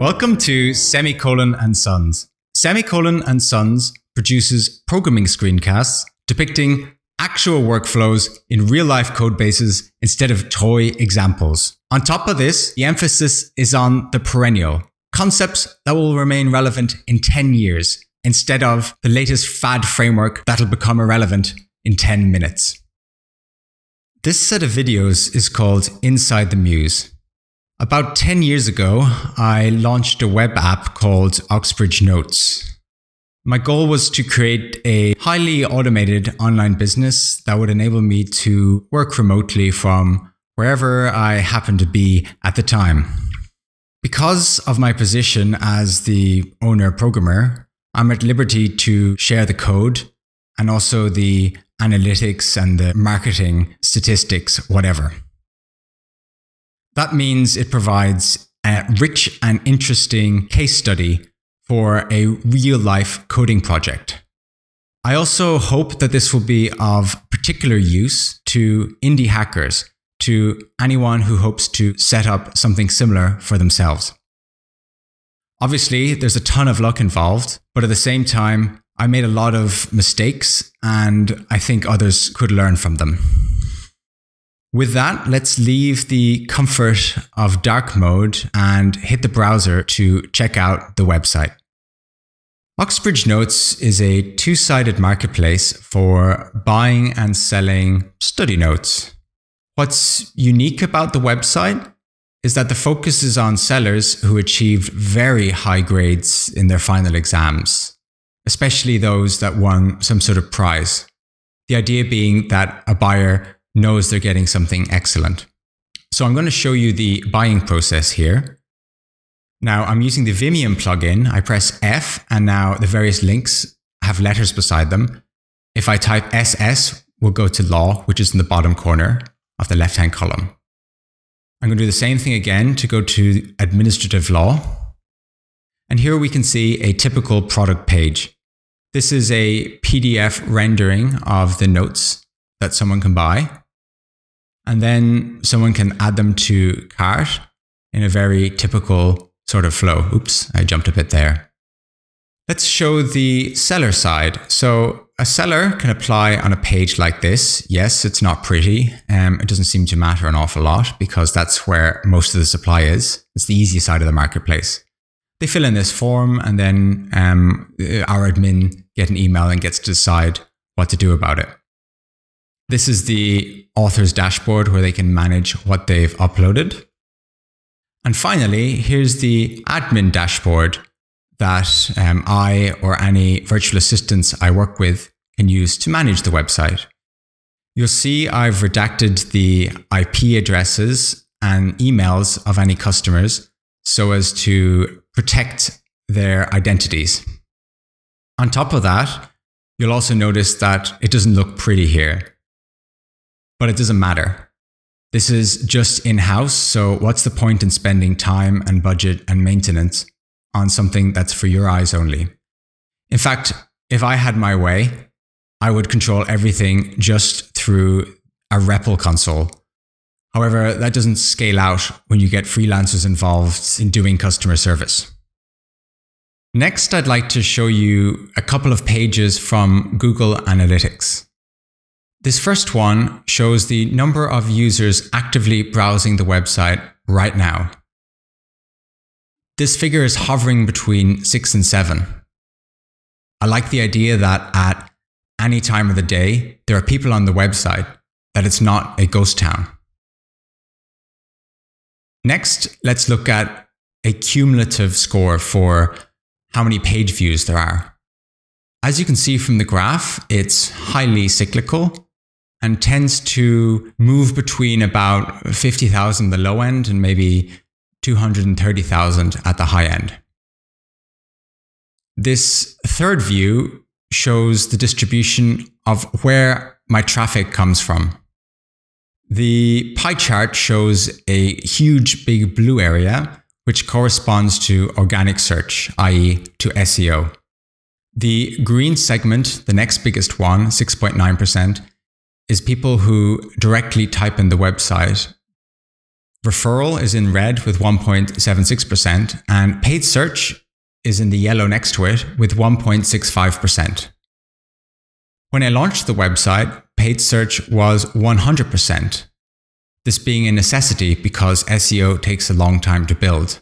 Welcome to Semicolon and Sons. Semicolon and Sons produces programming screencasts depicting actual workflows in real life code bases instead of toy examples. On top of this, the emphasis is on the perennial, concepts that will remain relevant in 10 years instead of the latest fad framework that'll become irrelevant in 10 minutes. This set of videos is called Inside the Muse. About 10 years ago, I launched a web app called Oxbridge Notes. My goal was to create a highly automated online business that would enable me to work remotely from wherever I happened to be at the time. Because of my position as the owner programmer, I'm at liberty to share the code and also the analytics and the marketing statistics, whatever. That means it provides a rich and interesting case study for a real life coding project. I also hope that this will be of particular use to indie hackers, to anyone who hopes to set up something similar for themselves. Obviously, there's a ton of luck involved, but at the same time, I made a lot of mistakes and I think others could learn from them. With that, let's leave the comfort of dark mode and hit the browser to check out the website. Oxbridge Notes is a two sided marketplace for buying and selling study notes. What's unique about the website is that the focus is on sellers who achieved very high grades in their final exams, especially those that won some sort of prize. The idea being that a buyer knows they're getting something excellent. So I'm going to show you the buying process here. Now I'm using the Vimium plugin. I press F and now the various links have letters beside them. If I type SS, we'll go to law, which is in the bottom corner of the left-hand column. I'm going to do the same thing again to go to administrative law. And here we can see a typical product page. This is a PDF rendering of the notes that someone can buy. And then someone can add them to cart in a very typical sort of flow. Oops, I jumped a bit there. Let's show the seller side. So a seller can apply on a page like this. Yes, it's not pretty. Um, it doesn't seem to matter an awful lot because that's where most of the supply is. It's the easiest side of the marketplace. They fill in this form and then um, our admin get an email and gets to decide what to do about it. This is the author's dashboard where they can manage what they've uploaded. And finally, here's the admin dashboard that um, I or any virtual assistants I work with can use to manage the website. You'll see I've redacted the IP addresses and emails of any customers so as to protect their identities. On top of that, you'll also notice that it doesn't look pretty here but it doesn't matter. This is just in house, so what's the point in spending time and budget and maintenance on something that's for your eyes only? In fact, if I had my way, I would control everything just through a REPL console. However, that doesn't scale out when you get freelancers involved in doing customer service. Next, I'd like to show you a couple of pages from Google Analytics. This first one shows the number of users actively browsing the website right now. This figure is hovering between 6 and 7. I like the idea that at any time of the day, there are people on the website, that it's not a ghost town. Next, let's look at a cumulative score for how many page views there are. As you can see from the graph, it's highly cyclical and tends to move between about 50,000 the low end and maybe 230,000 at the high end. This third view shows the distribution of where my traffic comes from. The pie chart shows a huge big blue area, which corresponds to organic search, i.e. to SEO. The green segment, the next biggest one, 6.9%, is people who directly type in the website Referral is in red with 1.76%, and paid search is in the yellow next to it with 1.65%. When I launched the website, paid search was 100%, this being a necessity because SEO takes a long time to build.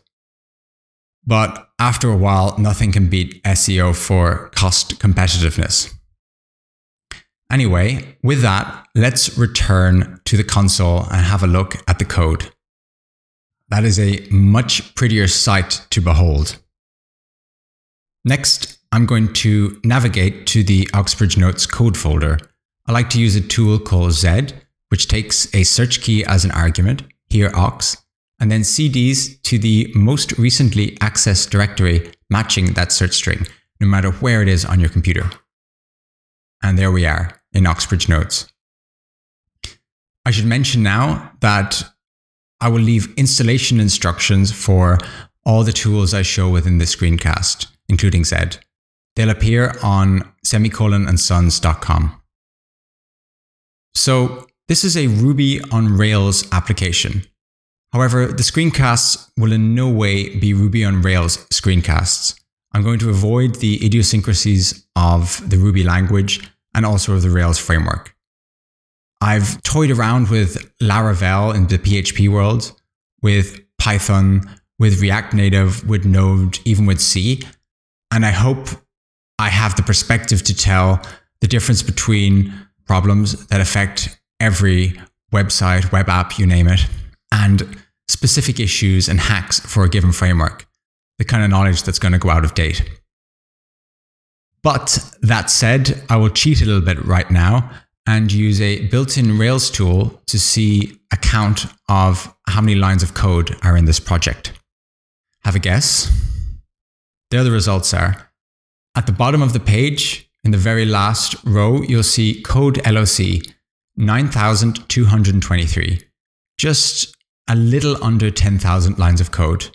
But after a while, nothing can beat SEO for cost competitiveness. Anyway, with that, let's return to the console and have a look at the code. That is a much prettier sight to behold. Next, I'm going to navigate to the Oxbridge Notes code folder. I like to use a tool called Z, which takes a search key as an argument, here ox, and then CDs to the most recently accessed directory matching that search string, no matter where it is on your computer. And there we are in Oxbridge Notes. I should mention now that I will leave installation instructions for all the tools I show within this screencast, including Z. They'll appear on semicolonandsons.com. So this is a Ruby on Rails application. However, the screencasts will in no way be Ruby on Rails screencasts. I'm going to avoid the idiosyncrasies of the Ruby language and also of the Rails framework. I've toyed around with Laravel in the PHP world, with Python, with React Native, with Node, even with C. And I hope I have the perspective to tell the difference between problems that affect every website, web app, you name it, and specific issues and hacks for a given framework, the kind of knowledge that's going to go out of date. But that said, I will cheat a little bit right now and use a built-in Rails tool to see a count of how many lines of code are in this project. Have a guess? There the results are. At the bottom of the page, in the very last row, you'll see code LOC 9,223. Just a little under 10,000 lines of code.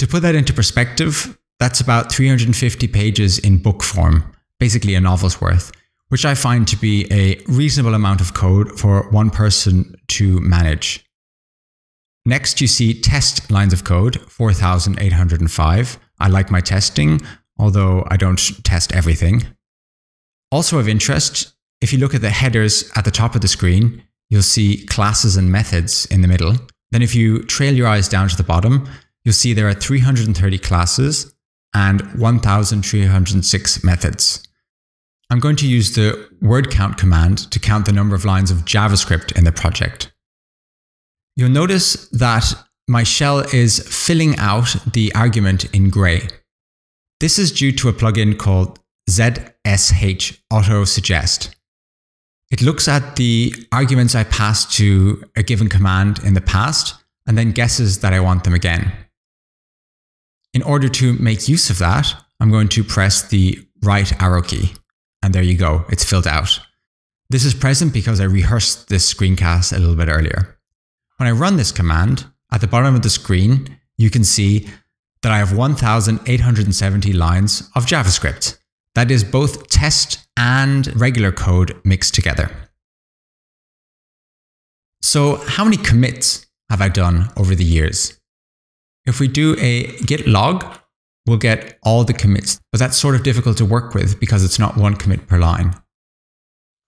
To put that into perspective, that's about 350 pages in book form, basically a novel's worth, which I find to be a reasonable amount of code for one person to manage. Next, you see test lines of code, 4,805. I like my testing, although I don't test everything. Also of interest, if you look at the headers at the top of the screen, you'll see classes and methods in the middle. Then if you trail your eyes down to the bottom, you'll see there are 330 classes and 1,306 methods. I'm going to use the word count command to count the number of lines of JavaScript in the project. You'll notice that my shell is filling out the argument in gray. This is due to a plugin called ZSH Auto Suggest. It looks at the arguments I passed to a given command in the past and then guesses that I want them again. In order to make use of that, I'm going to press the right arrow key. And there you go, it's filled out. This is present because I rehearsed this screencast a little bit earlier. When I run this command, at the bottom of the screen, you can see that I have 1,870 lines of JavaScript. That is both test and regular code mixed together. So how many commits have I done over the years? If we do a git log, we'll get all the commits, but that's sort of difficult to work with because it's not one commit per line.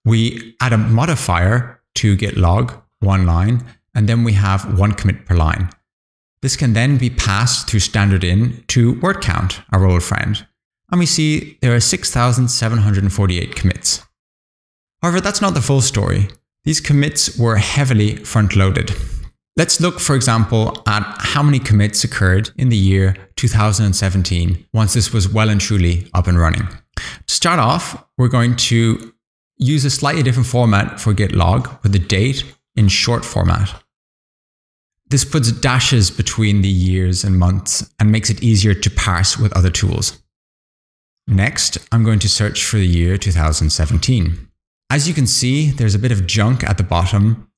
We add a modifier to git log, one line, and then we have one commit per line. This can then be passed through standard in to word count, our old friend and we see there are 6,748 commits. However, that's not the full story. These commits were heavily front-loaded. Let's look, for example, at how many commits occurred in the year 2017 once this was well and truly up and running. To start off, we're going to use a slightly different format for git log with the date in short format. This puts dashes between the years and months and makes it easier to parse with other tools. Next, I'm going to search for the year 2017. As you can see, there's a bit of junk at the bottom.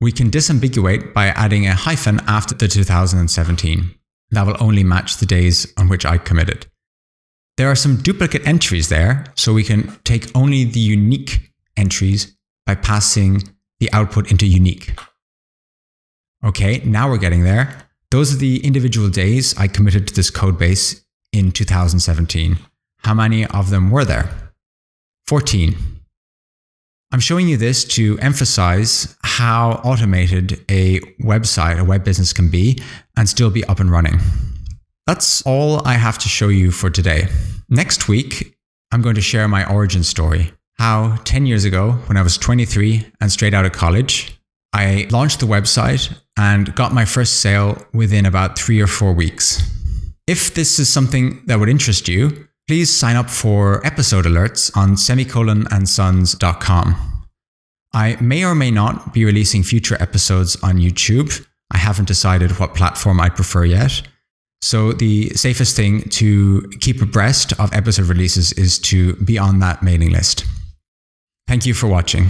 We can disambiguate by adding a hyphen after the 2017. That will only match the days on which I committed. There are some duplicate entries there, so we can take only the unique entries by passing the output into unique. Okay, now we're getting there. Those are the individual days I committed to this code base in 2017. How many of them were there? 14. I'm showing you this to emphasize how automated a website, a web business can be and still be up and running. That's all I have to show you for today. Next week, I'm going to share my origin story. How 10 years ago, when I was 23 and straight out of college, I launched the website and got my first sale within about three or four weeks. If this is something that would interest you, please sign up for episode alerts on semicolonandsons.com. I may or may not be releasing future episodes on YouTube. I haven't decided what platform I prefer yet. So, the safest thing to keep abreast of episode releases is to be on that mailing list. Thank you for watching.